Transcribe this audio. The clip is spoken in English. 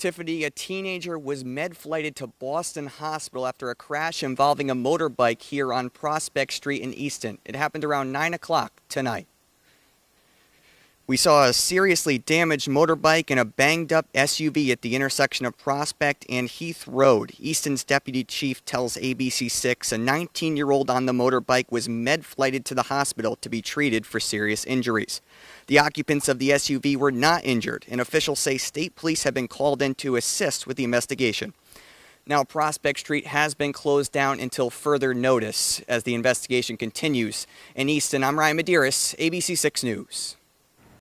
Tiffany, a teenager was med flighted to Boston Hospital after a crash involving a motorbike here on Prospect Street in Easton. It happened around 9 o'clock tonight. We saw a seriously damaged motorbike and a banged up SUV at the intersection of Prospect and Heath Road. Easton's deputy chief tells ABC6 a 19 year old on the motorbike was med flighted to the hospital to be treated for serious injuries. The occupants of the SUV were not injured, and officials say state police have been called in to assist with the investigation. Now, Prospect Street has been closed down until further notice as the investigation continues. In Easton, I'm Ryan Medeiros, ABC6 News.